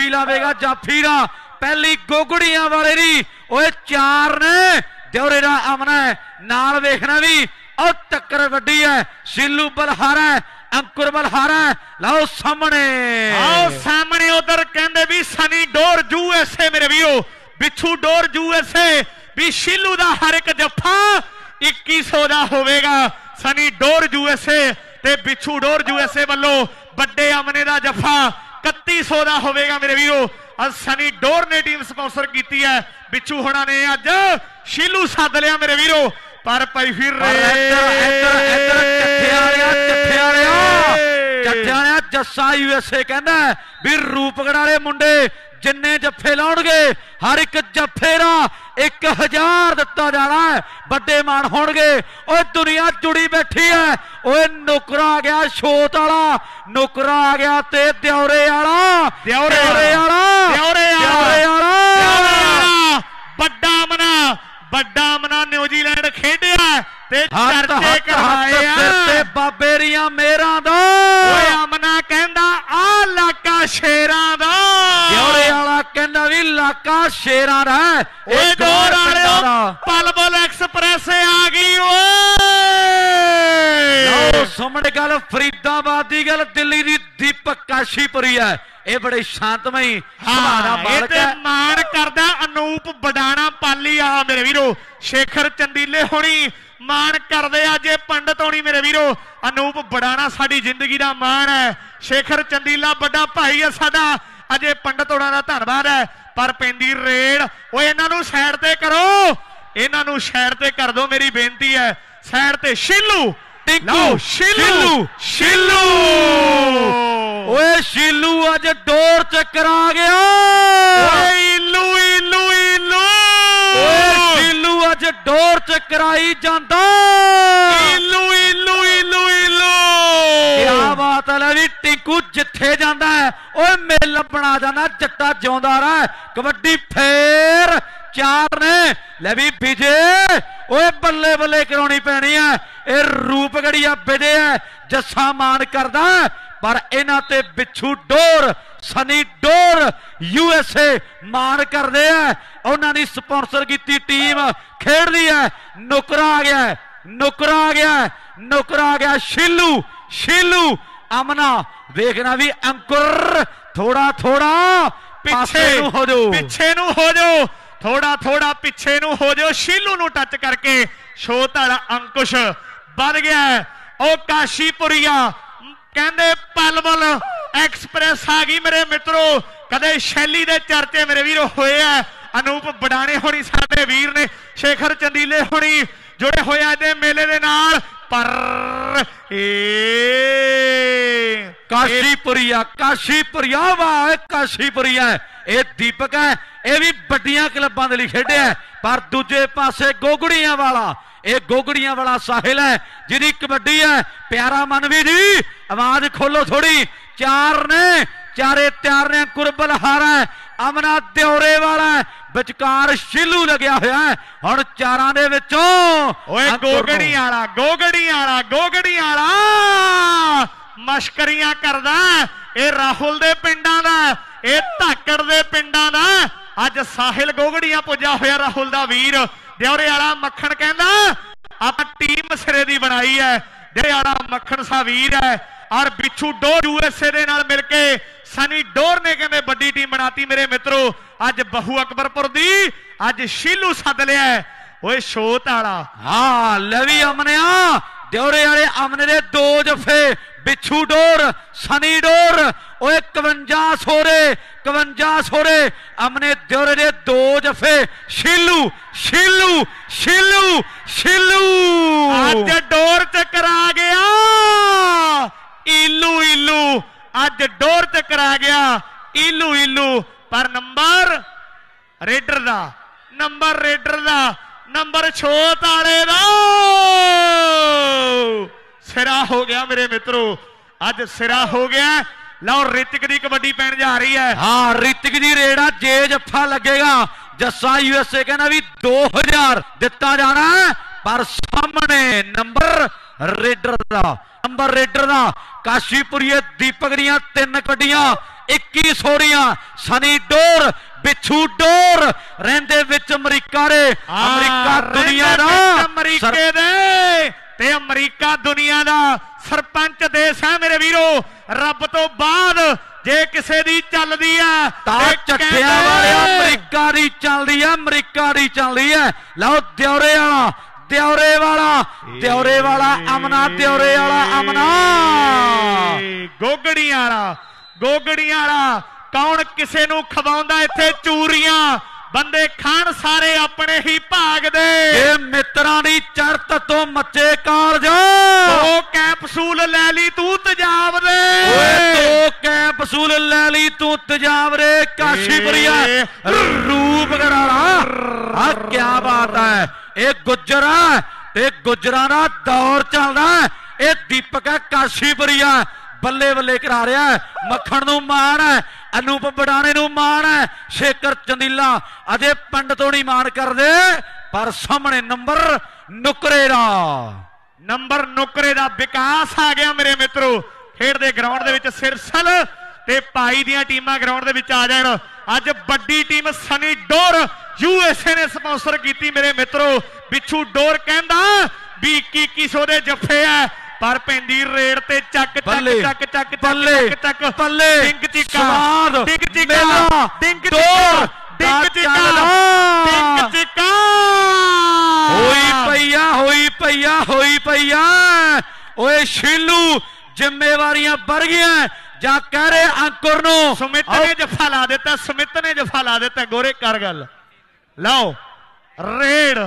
ਜਾਫੀ ਲਾਵੇਗਾ, ਜਾਫੀ ਪਹਿਲੀ ਗੋਗੜੀਆਂ ਵਾਲੇ ਦੀ। ਓਏ ਚਾਰ ਨੇ ਦਿਉਰੇ ਦਾ ਅਮਨਾ ਨਾਲ ਵੇਖਣਾ ਵੀ ਉਹ ਟੱਕਰ ਵੱਡੀ ਹੈ, ਸ਼ਿੱਲੂ ਬਲਹਾਰਾ ਅੰਕੁਰ ਬਲਹਾਰਾ ਲਓ ਸਾਹਮਣੇ। ਆਓ ਸਾਹਮਣੇ ਉਧਰ ਕਹਿੰਦੇ ਵੀ ਸਨੀ ਡੋਰ ਯੂਐਸਏ ਮੇਰੇ ਵੀਰੋ। ਬਿੱਛੂ ਡੋਰ ਯੂਐਸਏ ਵੀ ਸ਼ਿਲੂ ਦਾ ਹਰ ਇੱਕ ਜੱਫਾ 2100 ਦਾ ਹੋਵੇਗਾ। ਸਨੀ ਡੋਰ ਯੂਐਸਏ ਤੇ ਬਿੱਛੂ ਡੋਰ ਯੂਐਸਏ ਵੱਲੋਂ ਵੱਡੇ ਅਮਨੇ ਦਾ ਜੱਫਾ 3100 ਦਾ ਹੋਵੇਗਾ ਮੇਰੇ ਵੀਰੋ। ਅੱਜ ਸਨੀ ਡੋਰ ਨੇ ਟੀਮ ਸਪਾਂਸਰ ਕੀਤੀ ਹੈ। ਬਿੱਛੂ ਹੋਣਾ ਨੇ ਅੱਜ ਸ਼ੀਲੂ ਸੱਦ ਲਿਆ ਮੇਰੇ ਵੀਰੋ। ਪਰ ਪਈ ਫਿਰ ਪਰ ਇੱਧਰ ਇੱਧਰ ਇੱਧਰ ਚੱਠੇ ਵਾਲਿਆ ਚੱਠੇ ਵਾਲਿਆ। ਚੱਠੇ ਵਾਲਿਆ ਜੱਸਾ ਯੂਐਸਏ ਕਹਿੰਦਾ ਵੀ ਰੂਪਗੜ ਵਾਲੇ ਮੁੰਡੇ ਜਿੰਨੇ ਜੱਫੇ ਲਾਉਣਗੇ ਹਰ ਇੱਕ ਜੱਫੇ ਦਾ 1000 ਦਿੱਤਾ ਜਾਣਾ ਹੈ। ਵੱਡੇ ਮਾਣ ਹੋਣਗੇ। ਓਏ ਦੁਨੀਆ ਜੁੜੀ ਬੈਠੀ ਹੈ। ਓਏ ਨੁਕਰਾ ਆ ਗਿਆ ਛੋਟ ਵਾਲਾ ਨੁਕਰਾ ਆ ਗਿਆ ਤੇ ਦਿਉਰੇ ਵਾਲਾ ਦਿਉਰੇ ਵਾਲਾ ਦਿਉਰੇ ਵਾਲਾ। ਵੱਡਾ ਮਨਾ ਵੱਡਾ ਮਨਾ ਨਿਊਜ਼ੀਲੈਂਡ ਖੇਡਿਆ ਤੇ ਚਰਚੇ ਹੱਥ ਸਿਰ ਤੇ ਆ। ਬਾਬੇ ਰੀਆਂ ਮੇਰਾਂ ਦਾ। ਓਏ ਅਮਨਾ ਕਹਿੰਦਾ ਆ ਇਲਾਕਾ ਸ਼ੇਰਾਂ ਦਾ ਦਿਉਰੇ ਵਾਲਾ ਕਹਿੰਦਾ ਵੀ ਇਲਾਕਾ ਸ਼ੇਰਾਂ ਦਾ। ਇਹ ਡੋਰ ਵਾਲਿਓ। ਪਲਬਲ ਐਕਸਪ੍ਰੈਸ ਆ ਗਈ ਲਓ ਓਏ ਸੁਮਣ ਗੱਲ ਫਰੀਦਾਬਾਦ ਦੀ ਗੱਲ ਦਿੱਲੀ ਦੀ ਦੀਪਕ ਕਾਸ਼ੀਪੁਰੀ ਹੈ। ਇਹ ਬੜੇ ਸ਼ਾਂਤਮਈ ਸੁਭਾਅ ਦਾ ਹਾਂ ਇਹ ਮਾਲਕ ਤੇ ਮਾਣ ਕਰਦਾ ਅਨੂਪ ਬਡਾਣਾ ਪਾਲੀ ਆ ਮੇਰੇ ਵੀਰੋ। ਸ਼ੇਖਰ ਚੰਦੀਲੇ ਹੋਣੀ ਮਾਣ ਕਰਦੇ ਆ ਜੇ ਪੰਡਤ ਹੋਣੀ ਮੇਰੇ ਵੀਰੋ। ਅਨੂਪ ਬਡਾਣਾ ਸਾਡੀ ਜ਼ਿੰਦਗੀ ਦਾ ਮਾਣ ਹੈ। ਸ਼ੇਖਰ ਚੰਦੀਲਾ ਵੱਡਾ ਭਾਈ ਹੈ ਸਾਡਾ। ਅਜੇ ਪੰਡਤ ਹੋਣਾ ਦਾ ਧੰਨਵਾਦ ਹੈ ਪਰ ਪੈਂਦੀ ਰੇਡ ਓਏ ਇਹਨਾਂ ਨੂੰ ਸਾਈਡ ਤੇ ਕਰੋ। ਇਹਨਾਂ ਨੂੰ ਸਾਈਡ ਤੇ ਕਰ ਦਿਓ ਮੇਰੀ ਬੇਨਤੀ ਹੈ। ਸਾਈਡ ਤੇ ਸ਼ੀਲੂ ਟਿੰਕੂ, ਸ਼ੀਲੂ ਸ਼ੀਲੂ, ਓਏ ਸ਼ੀਲੂ ਅੱਜ ਡੋਰ ਚੱਕਰ ਆ ਗਿਆ। ਓਏ ਇਲੂ ਇਲੂ ਇਲੂ। ਓਏ ਸ਼ੀਲੂ ਅੱਜ ਡੋਰ ਚੱਕਰ ਆਈ ਜਾਂਦਾ। ਇਲੂ ਇਲੂ ਇਲੂ ਇਲੂ। ਕਿਆ ਬਾਤ ਹੈ ਲੈ ਵੀ ਟਿੰਕੂ ਜਿੱਥੇ ਜਾਂਦਾ ਹੈ ਓਏ ਮੇਲ ਬਣਾ ਜਾਂਦਾ ਜੱਟਾ ਜਿਉਂਦਾ ਰਹਿ ਕਬੱਡੀ ਫੇਰ ਚਾਰ ਨੇ। ਲੈ ਵੀ ਵਿਜੇ ਓਏ ਬੱਲੇ ਬੱਲੇ ਕਰਾਉਣੀ ਪੈਣੀ ਹੈ। ਇਹ ਰੂਪਗੜੀਆ ਵਿਜੇ ਹੈ ਜੱਸਾ ਮਾਨ ਕਰਦਾ ਪਰ ਇਹਨਾਂ ਤੇ ਬਿੱਛੂ ਡੋਰ ਸਨੀ ਡੋਰ ਯੂਐਸਏ ਮਾਰ ਕਰਦੇ ਆ। ਉਹਨਾਂ ਦੀ ਸਪਾਂਸਰ ਕੀਤੀ ਟੀਮ ਖੇਡਦੀ ਹੈ। ਨੁਕਰਾ ਆ ਗਿਆ ਨੁਕਰਾ ਆ ਗਿਆ ਹੈ, ਨੁਕਰਾ ਆ ਗਿਆ ਸ਼ੀਲੂ ਸ਼ੀਲੂ। ਅਮਨਾ ਵੇਖਣਾ ਵੀ ਅੰਕੁਰ ਥੋੜਾ ਥੋੜਾ ਪਿੱਛੇ ਨੂੰ ਹੋ ਜਾਓ ਪਿੱਛੇ ਨੂੰ ਹੋ ਜਾਓ ਥੋੜਾ ਥੋੜਾ ਪਿੱਛੇ ਨੂੰ ਹੋ ਜਾਓ ਸ਼ੀਲੂ ਨੂੰ ਟੱਚ ਕਰਕੇ ਸ਼ੋਤ ਵਾਲਾ ਅੰਕੁਸ਼ ਵੱਧ ਗਿਆ। ਉਹ ਕਾਸ਼ੀਪੁਰੀਆ ਕਹਿੰਦੇ ਪਲਵਲ ਐਕਸਪ੍ਰੈਸ ਆ ਗਈ ਮੇਰੇ ਮਿੱਤਰੋ। ਕਦੇ ਸ਼ੈਲੀ ਦੇ ਚਰਚੇ ਮੇਰੇ ਵੀਰੋ ਹੋਏ ਆ। ਅਨੂਪ ਬਡਾਣੇ ਹੋਣੀ ਸਾਡੇ ਵੀਰ ਨੇ ਸ਼ੇਖਰ ਚੰਦੀਲੇ ਹੋਣੀ ਜੁੜੇ ਹੋਏ ਆ ਇਹਦੇ ਮੇਲੇ ਦੇ ਨਾਲ। ਪਰ ਏ ਕਾਸ਼ੀਪੁਰੀਆ ਕਾਸ਼ੀਪੁਰੀਆ ਵਾਹ ਕਾਸ਼ੀਪੁਰੀਆ। ਇਹ ਦੀਪਕ ਹੈ, ਇਹ ਵੀ ਵੱਡੀਆਂ ਕਲੱਬਾਂ ਦੇ ਲਈ ਖੇਡਿਆ ਪਰ ਦੂਜੇ ਪਾਸੇ ਗੋਗੜੀਆਂ ਵਾਲਾ, ਇਹ ਗੋਗੜੀਆਂ ਵਾਲਾ ਸਾਹਿਲ ਹੈ, ਜਿਹਦੀ ਕਬੱਡੀ ਹੈ। ਪਿਆਰਾ ਮਨਵੀ ਜੀ, ਆਵਾਜ਼ ਖੋਲੋ ਥੋੜੀ ਚਾਰ ਨੇ, ਚਾਰੇ ਤਿਆਰ ਨੇ, ਕੁਰਬਲ ਹਾਰਾ ਅਮਨਾ ਦਿਉਰੇ ਵਾਲਾ ਵਿਚਕਾਰ ਸ਼ਿਲੂ ਲੱਗਿਆ ਹੋਇਆ। ਹੁਣ ਚਾਰਾਂ ਦੇ ਵਿੱਚੋਂ ਓਏ ਗੋਗੜੀ ਵਾਲਾ ਗੋਗੜੀ ਵਾਲਾ ਗੋਗੜੀ ਵਾਲਾ। ਮਸ਼ਕਰੀਆਂ ਕਰਦਾ ਇਹ ਰਾਹੁਲ ਦੇ ਪਿੰਡਾਂ ਦਾ ਇਹ ਧਾਕੜ ਦੇ ਪਿੰਡਾਂ ਦਾ ਅੱਜ ਸਾਹਿਲ ਗੋਗੜੀਆਂ ਪੁੱਜਾ ਹੋਇਆ ਰਾਹੁਲ ਦਾ ਵੀਰ। ਦਿਉਰੇ ਵਾਲਾ ਮੱਖਣ ਕਹਿੰਦਾ ਆਪਾਂ ਟੀਮ ਸਿਰੇ ਦੀ ਬਣਾਈ ਹੈ। ਦਿਉਰੇ ਵਾਲਾ ਮੱਖਣ ਸਾ ਵੀਰ ਹੈ। ਔਰ ਬਿੱਛੂ ਡੋਰ ਯੂਐਸਏ ਦੇ ਨਾਲ ਮਿਲ ਕੇ ਸਨੀ ਡੋਰ ਨੇ ਕਹਿੰਦੇ ਵੱਡੀ ਟੀਮ ਬਣਾਤੀ ਮੇਰੇ ਮਿੱਤਰੋ ਅੱਜ ਬਹੂ ਅਕਬਰਪੁਰ ਦੀ ਅੱਜ ਸ਼ੀਲੂ ਸੱਦ ਲਿਆ ਹੈ। ਓਏ ਸ਼ੋਤ ਵਾਲਾ ਹਾਂ ਲਵੀ ਅਮਨਿਆ ਦਿਉਰੇ ਵਾਲੇ ਅਮਨੇ ਦੇ ਦੋ ਜਫੇ ਬਿੱਛੂ ਡੋਰ ਸਨੀ ਡੋਰ ਓਏ 51 ਸੋਰੇ 51 ਸੋਰੇ ਅਮਨੇ ਦਿਉਰੇ ਦੇ ਦੋ ਜਫੇ ਸ਼ੀਲੂ ਸ਼ੀਲੂ ਸ਼ੀਲੂ ਸ਼ੀਲੂ ਅੱਜ ਡੋਰ ਚੱਕਰ ਆ ਗਿਆ ਇਲੂ ਇਲੂ ਅੱਜ ਡੋਰ ਚੱਕਰ ਆ ਗਿਆ ਇਲੂ ਇਲੂ ਪਰ ਨੰਬਰ ਰੇਡਰ ਦਾ, ਨੰਬਰ ਰੇਡਰ ਦਾ, ਨੰਬਰ ਛੋਤ ਵਾਲੇ ਦਾ। ਸਿਰਾ ਹੋ ਗਿਆ ਮੇਰੇ ਮਿੱਤਰੋ, ਅੱਜ ਸਿਰਾ ਹੋ ਗਿਆ। ਲਓ, ਰਿਤਿਕ ਦੀ ਕਬੱਡੀ ਪੈਣ ਜਾ ਰਹੀ ਹੈ। ਹਾਂ, ਰਿਤਿਕ ਦੀ ਰੇੜਾ ਜੇ ਜੱਫਾ ਲੱਗੇਗਾ। ਜੱਸਾ ਯੂਐਸਏ ਕਹਿੰਦਾ ਵੀ 2000 ਦਿੱਤਾ ਜਾਣਾ, ਪਰ ਸਾਹਮਣੇ ਨੰਬਰ ਰੇਡਰ ਦਾ। ਨੰਬਰ ਰੇਡਰ ਦਾ ਕਾਸ਼ੀਪੁਰੀਏ ਦੀਪਕ ਦੀਆਂ ਤਿੰਨ ਕੱਡੀਆਂ 21 ਸੋਰੀਆਂ ਸਨੀ ਡੋਰ ਬਿੱਛੂ ਡੋਰ ਰਹਿੰਦੇ ਵਿੱਚ ਅਮਰੀਕਾ ਦੇ ਅਮਰੀਕਾ ਦੁਨੀਆ ਦਾ ਅਮਰੀਕੇ ਦੇ ਤੇ ਅਮਰੀਕਾ ਦੁਨੀਆ ਦਾ ਸਰਪੰਚ ਦੇਸ਼ ਹੈ ਮੇਰੇ ਵੀਰੋ। ਰੱਬ ਤੋਂ ਬਾਅਦ ਜੇ ਕਿਸੇ ਦੀ ਚੱਲਦੀ ਆ ਤਾਂ ਚੱਠਿਆਂ ਵਾਲਿਆ ਅਮਰੀਕਾ ਦੀ ਚੱਲਦੀ ਆ ਅਮਰੀਕਾ ਦੀ ਚੱਲਦੀ ਹੈ। ਲਓ ਦਿਉਰੇ ਵਾਲਾ ਦਿਉਰੇ ਵਾਲਾ ਦਿਉਰੇ ਵਾਲਾ ਅਮਨਾ ਦਿਉਰੇ ਵਾਲਾ ਅਮਨਾ। ਗੋਗੜੀਆਂ ਵਾਲਾ ਗੋਗੜੀਆਂ ਵਾਲਾ ਕੌਣ ਕਿਸੇ ਨੂੰ ਖਵਾਉਂਦਾ ਇੱਥੇ ਚੂਰੀਆਂ? ਬੰਦੇ ਖਾਣ ਸਾਰੇ ਆਪਣੇ ਹੀ ਭਾਗ ਦੇ। ਇਹ ਮਿੱਤਰਾਂ ਦੀ ਚੜਤ ਤੋਂ ਮੱਚੇ ਕਾਲਜ। ਦੋ ਕੈਪਸੂਲ ਲੈ ਲਈ ਤੂੰ ਤਜਾਬ ਦੇ। ਓਏ ਦੋ ਕੈਪਸੂਲ ਲੈ ਲਈ ਤੂੰ ਤਜਾਬ ਰੇ ਕਾਸ਼ੀਪੁਰੀਆ। ਰੂਪ ਗਰਾਲਾ ਆ ਕੀ ਬਾਤ ਹੈ ਇਹ ਗੁੱਜਰ ਹੈ ਤੇ ਗੁੱਜਰਾਂ ਦਾ ਦੌਰ ਚੱਲਦਾ ਇਹ ਦੀਪਕ ਹੈ ਕਾਸ਼ੀਪੁਰੀਆ ਬੱਲੇ ਬੱਲੇ ਕਰਾ ਰਿਹਾ ਮੱਖਣ ਨੂੰ ਮਾਣ ਹੈ, ਅਨੂਪ ਬੜਾਣੇ ਨੂੰ ਮਾਣ ਹੈ, ਸ਼ੇਖਰ ਚੰਦੀਲਾ ਅਜੇ ਪੰਡਤੋਂ ਨਹੀਂ ਮਾਣ ਕਰਦੇ, ਪਰ ਸਾਹਮਣੇ ਨੰਬਰ ਨੁਕਰੇ ਦਾ। ਨੰਬਰ ਨੁਕਰੇ ਦਾ ਵਿਕਾਸ ਆ ਗਿਆ ਮੇਰੇ ਮਿੱਤਰੋ। ਖੇਡ ਦੇ ਗਰਾਊਂਡ ਦੇ ਵਿੱਚ ਸਿਰਸਲ ਤੇ ਭਾਈ ਦੀਆਂ ਟੀਮਾਂ ਗਰਾਊਂਡ ਦੇ ਵਿੱਚ ਆ ਜਾਣ। ਅੱਜ ਵੱਡੀ ਟੀਮ ਸਨੀ ਡੋਰ ਯੂਐਸਏ ਨੇ ਸਪਾਂਸਰ ਕੀਤੀ ਮੇਰੇ ਮਿੱਤਰੋ ਬਿੱਛੂ ਡੋਰ ਕਹਿੰਦਾ ਵੀ 2100 ਦੇ ਜੱਫੇ ਆ ਪਰ ਪੈਂਦੀ ਰੇਡ ਤੇ ਚੱਕ ਚੱਕ ਬੱਲੇ, ਚੱਕ ਚੱਕ ਚੱਕ ਬੱਲੇ, ਚੱਕ ਚੱਕ ਬੱਲੇ, ਡਿੰਗ ਚੀਕਾ ਸਵਾਦ, ਡਿੰਗ ਚੀਕਾ ਮੇਲਾ, ਡਿੰਗ ਡੋਰ, ਚੀਕਾ ਡਿੰਗ ਦਾ ਚੀਕਾ ਚੱਲਦਾ। ਡਿੰਗ ਚੀਕਾ ਹੋਈ ਪਈਆ ਹੋਈ ਪਈਆ ਹੋਈ ਪਈਆ ਓਏ ਸ਼ੀਲੂ ਜ਼ਿੰਮੇਵਾਰੀਆਂ ਵਰ ਗਈਆਂ ਜਾਂ ਕਹਿ ਰਹੇ ਅੰਕੁਰ ਨੂੰ ਸੁਮਿਤ ਆਓ, ਨੇ ਜਫਾ ਲਾ ਦਿੱਤਾ ਸੁਮਿਤ ਨੇ ਜਫਾ ਲਾ ਦਿੱਤਾ ਗੋਰੇ ਕਰ ਗੱਲ ਲਓ। ਰੇਡ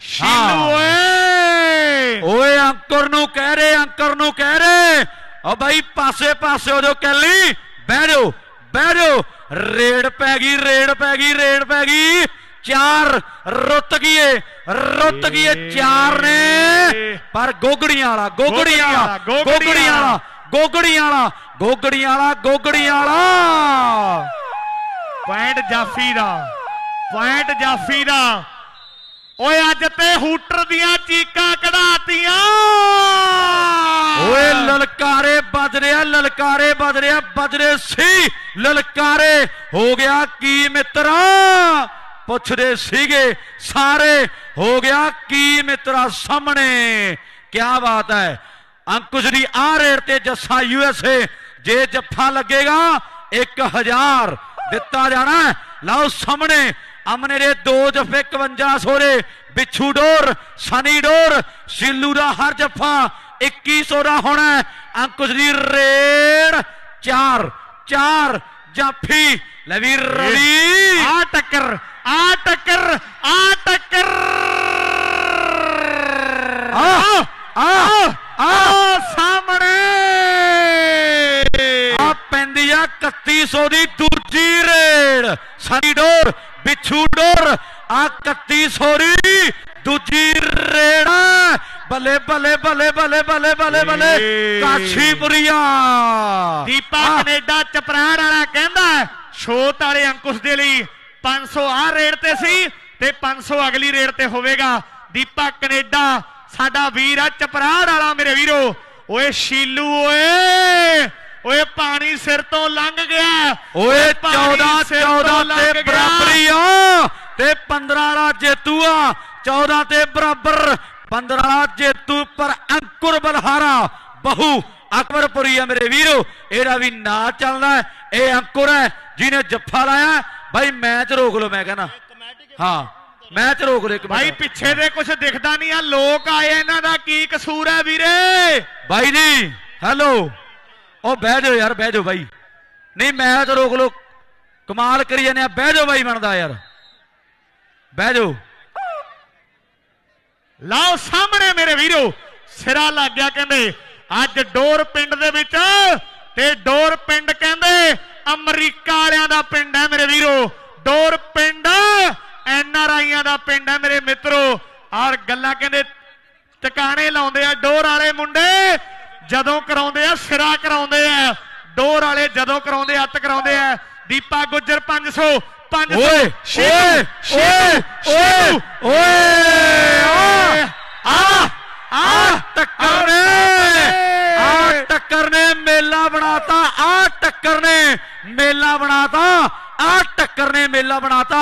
ਸ਼ੀਲੂ ਓਏ। ਓਏ ਅੰਕੁਰ ਨੂੰ ਕਹਿ ਰਹੇ ਅੰਕੁਰ ਨੂੰ ਕਹਿ ਰਹੇ ਓ ਬਾਈ ਪਾਸੇ ਪਾਸੇ ਹੋ ਜਾਓ ਕੈਲੀ। ਬਹਿ ਜਾਓ ਬਹਿ ਜਾਓ। ਰੇਡ ਪੈ ਗਈ ਰੇਡ ਪੈ ਗਈ ਰੇਡ ਪੈ ਗਈ। ਚਾਰ ਰੁੱਤ ਗਈਏ ਰੁੱਤ ਗਈਏ ਚਾਰ ਨੇ। ਪਰ ਗੋਗੜੀਆਂ ਵਾਲਾ ਗੋਗੜੀਆਂ ਵਾਲਾ ਗੋਗੜੀਆਂ ਵਾਲਾ ਗੋਗੜੀਆਂ ਵਾਲਾ ਗੋਗੜੀਆਂ ਵਾਲਾ ਗੋਗੜੀਆਂ ਵਾਲਾ। ਪੁਆਇੰਟ ਜਾਫੀ ਦਾ। ਪੁਆਇੰਟ ਜਾਫੀ ਦਾ। ਓਏ ਅੱਜ ਤੇ ਹੂਟਰ ਦੀਆਂ ਚੀਕਾਂ ਕਢਾਤੀਆਂ। ਓਏ ਲਲਕਾਰੇ ਵੱਜ ਰਿਹਾ, ਲਲਕਾਰੇ ਵੱਜ ਰਿਹਾ, ਵੱਜ ਰਹੇ ਸੀ। ਲਲਕਾਰੇ, ਹੋ ਗਿਆ ਕੀ ਮਿੱਤਰਾ? ਪੁੱਛਦੇ ਸੀਗੇ ਸਾਰੇ, ਹੋ ਗਿਆ ਕੀ ਮਿੱਤਰਾ ਸਾਹਮਣੇ? ਕੀ ਬਾਤ ਹੈ। ਅੰਕੁਸ਼ ਦੀ ਆ ਰੇਟ ਤੇ ਜੱਸਾ ਯੂਐਸਏ ਜੇ ਜੱਫਾ ਲੱਗੇਗਾ 1000 ਦਿੱਤਾ ਜਾਣਾ ਹੈ। ਲਓ ਸਾਹਮਣੇ ਅਮਨੇ ਦੇ ਦੋ ਜੱਫੇ 51 ਸੋਰੇ ਬਿੱਛੂ ਡੋਰ ਸਨੀ ਡੋਰ ਸ਼ਿੱਲੂ ਦਾ ਹਰ ਜੱਫਾ 2100 ਦਾ ਹੋਣਾ। ਅੰਕੁਸ਼ ਦੀ ਰੇਡ 4 4 ਜਾਫੀ। ਲੈ ਵੀ ਰਵੀ। ਆ ਟੱਕਰ ਆ ਟੱਕਰ ਆ ਟੱਕਰ। ਆ ਆ ਆ ਸਾਹਮਣੇ। ਆ ਪੈਂਦੀ ਆ 3100 ਦੀ ਦੂਜੀ ਰੇਡ ਸਨੀ ਡੋਰ ਬਿੱਛੂ ਡੋਰ ਆ 3100 ਦੀ ਦੂਜੀ ਆ। ਬੱਲੇ ਬੱਲੇ ਬੱਲੇ ਬੱਲੇ ਬੱਲੇ ਬੱਲੇ ਬੱਲੇ। ਕਾਸ਼ੀਪੁਰੀਆ ਦੀਪਾ ਕੈਨੇਡਾ ਚਪਰਾੜ ਵਾਲਾ ਕਹਿੰਦਾ ਛੋਟ ਵਾਲੇ ਅੰਕੁਸ਼ ਦੇ ਲਈ 500 ਆ ਰੇਡ ਤੇ ਸੀ ਤੇ 500 ਅਗਲੀ ਰੇਡ ਤੇ ਹੋਵੇਗਾ ਦੀਪਾ ਕੈਨੇਡਾ ਸਾਡਾ ਵੀਰ ਆ ਚਪਰਾੜ ਵਾਲਾ ਮੇਰੇ ਵੀਰੋ ਓਏ ਸ਼ੀਲੂ ਓਏ ਓਏ ਪਾਣੀ ਸਿਰ ਤੋਂ ਲੰਘ ਗਿਆ। ਓਏ ਪਾਣੀ 14 ਸਿਰ ਤੋਂ 14 ਲੰਘ ਤੇ। ਬਰਾਬਰੀ ਆ ਤੇ 15 ਵਾਲਾ ਜੇਤੂ ਆ। 14 ਤੇ ਬਰਾਬਰ 15 ਵਾਲਾ ਜੇਤੂ ਪਰ ਅੰਕੁਰ ਬਲਹਾਰਾ। ਬਹੂ ਅਕਬਰਪੁਰੀ ਆ ਮੇਰੇ ਵੀਰੋ। ਇਹਦਾ ਵੀ ਨਾਂ ਚੱਲਦਾ। ਇਹ ਅੰਕੁਰ ਹੈ ਜਿਹਨੇ ਜੱਫਾ ਲਾਇਆ ਬਾਈ ਮੈਚ ਰੋਕ ਲਓ ਮੈਂ ਕਹਿੰਦਾ। ਹਾਂ ਮੈਚ ਰੋਕ ਲਓ ਇੱਕ ਭਾਈ ਮਿੰਟ ਪਿੱਛੇ ਦੇ ਕੁਝ ਦਿਖਦਾ ਨਹੀਂ ਆ। ਲੋਕ ਆਏ ਇਹਨਾਂ ਦਾ। ਕੀ ਕਸੂਰ ਹੈ ਵੀਰੇ? ਬਾਈ ਜੀ ਹੈਲੋ। ਉਹ ਬਹਿ ਜਾਓ ਯਾਰ, ਬਹਿ ਜਾਓ ਬਾਈ। ਨਹੀਂ ਮੈਚ ਰੋਕ ਲਓ। ਕਮਾਲ ਕਰੀ ਜਾਂਦੇ ਆ, ਬਹਿ ਜਾਓ ਬਾਈ, ਬਣਦਾ ਯਾਰ। ਬਹਿ ਜਾਓ। ਲਾਓ ਸਾਹਮਣੇ ਮੇਰੇ ਵੀਰੋ, ਸਿਰਾ ਲੱਗ ਗਿਆ ਕਹਿੰਦੇ। ਅੱਜ ਡੋਰ ਪਿੰਡ ਦੇ ਵਿੱਚ, ਤੇ ਡੋਰ ਪਿੰਡ ਕਹਿੰਦੇ, ਅਮਰੀਕਾ ਵਾਲਿਆਂ ਦਾ ਪਿੰਡ ਹੈ ਮੇਰੇ ਵੀਰੋ। ਡੋਰ ਪਿੰਡ, ਐਨ ਆਰ ਆਈਆਂ ਦਾ ਪਿੰਡ ਹੈ ਮੇਰੇ ਮਿੱਤਰੋ। ਔਰ ਗੱਲਾਂ ਕਹਿੰਦੇ, ਟਿਕਾਣੇ ਲਾਉਂਦੇ ਆ ਡੋਰ ਵਾਲੇ ਮੁੰਡੇ। ਜਦੋਂ ਕਰਾਉਂਦੇ ਆ ਸਿਰਾ ਕਰਾਉਂਦੇ ਆ। ਡੋਰ ਵਾਲੇ ਜਦੋਂ ਕਰਾਉਂਦੇ ਅੱਤ ਕਰਾਉਂਦੇ ਆ। ਦੀਪਾ ਗੁੱਜਰ 500 500 ਓਏ ਓਏ ਓਏ ਓਏ ਓਏ ਆ ਆ ਆ ਟੱਕਰ ਨੇ ਆ ਟੱਕਰ ਨੇ ਮੇਲਾ ਬਣਾਤਾ ਆ ਟੱਕਰ ਨੇ ਮੇਲਾ ਬਣਾਤਾ ਆ ਟੱਕਰ ਨੇ ਮੇਲਾ ਬਣਾਤਾ।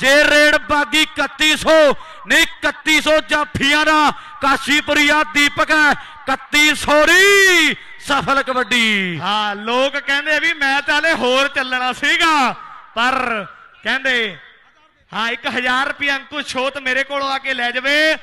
ਜੇ ਰੇਡ ਬਾਗੀ 3100 ਨਹੀਂ 3100 ਜਾਫੀਆਂ ਦਾ ਕਾਸ਼ੀਪੁਰੀਆ ਦੀਪਕ ਹੈ 3100 ਦੀ ਸਫਲ ਕਬੱਡੀ। ਹਾਂ, ਲੋਕ ਕਹਿੰਦੇ ਵੀ ਮੈਂ ਤਾਂ ਹਲੇ ਹੋਰ ਚੱਲਣਾ ਸੀਗਾ, ਪਰ ਕਹਿੰਦੇ, ਹਾਂ 1000 ਰੁਪਏ ਅੰਕੁਸ਼ ਛੋਤ ਮੇਰੇ ਕੋਲ ਆ ਕੇ ਲੈ ਜਾਵੇ।